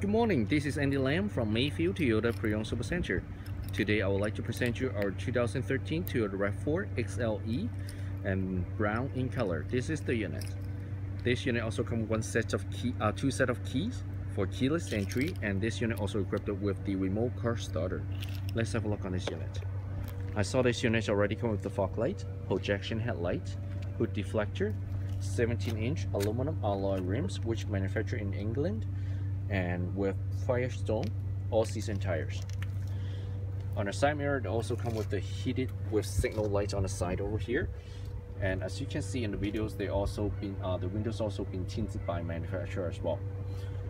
Good morning, this is Andy Lam from Mayfield Toyota Pre-owned Super Center. Today I would like to present you our 2013 Toyota RAV4 XLE and brown in color. This is the unit. This unit also comes with one set of key, uh, two set of keys for keyless entry and this unit also equipped with the remote car starter. Let's have a look on this unit. I saw this unit already come with the fog light, projection headlight, hood deflector, 17 inch aluminum alloy rims which manufactured in England and with Firestone all-season tires. On the side mirror, they also come with the heated with signal lights on the side over here. And as you can see in the videos, they also been uh, the windows also been tinted by manufacturer as well.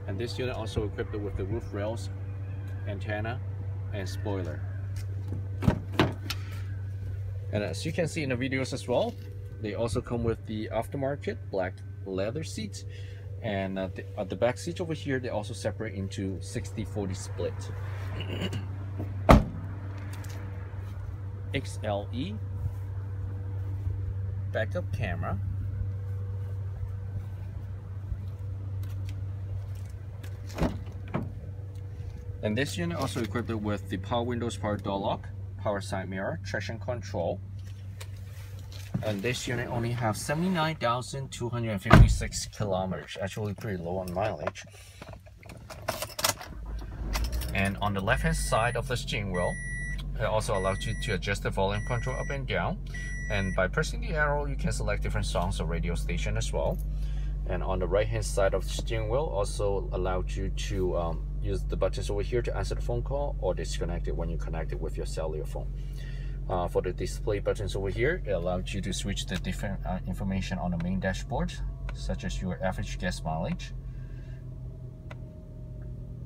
And this unit also equipped with the roof rails, antenna, and spoiler. And as you can see in the videos as well, they also come with the aftermarket black leather seats and uh, the, uh, the back seats over here they also separate into 60-40 split. XLE backup camera. And this unit also equipped with the power windows power door lock power side mirror traction control and this unit only has 79,256 kilometers. Actually pretty low on mileage. And on the left hand side of the steering wheel it also allows you to adjust the volume control up and down. And by pressing the arrow you can select different songs or radio station as well. And on the right hand side of the steering wheel also allows you to um, use the buttons over here to answer the phone call or disconnect it when you connect it with your cellular phone uh, for the display buttons over here, it allows you to switch the different uh, information on the main dashboard, such as your average gas mileage,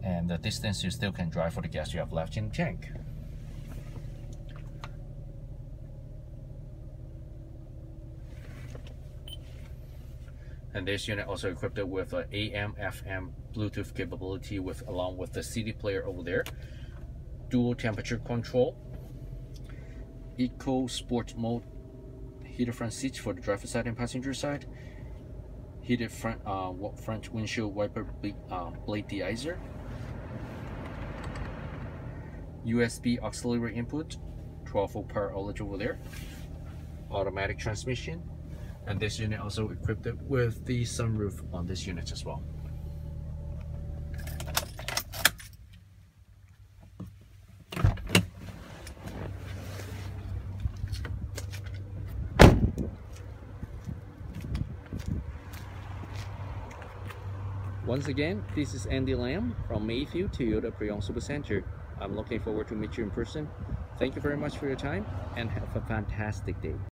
and the distance you still can drive for the gas you have left in the tank. And this unit also equipped with an AM, FM, Bluetooth capability with along with the CD player over there, dual temperature control, Eco Sport Mode heated front seats for the driver side and passenger side, heated front uh, front windshield wiper blade, uh, blade deicer, USB auxiliary input, 12 volt power outlet over there, automatic transmission, and this unit also equipped with the sunroof on this unit as well. Once again, this is Andy Lam from Mayfield Toyota Super Center. I'm looking forward to meet you in person. Thank you very much for your time and have a fantastic day.